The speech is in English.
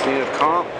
Just need a comp.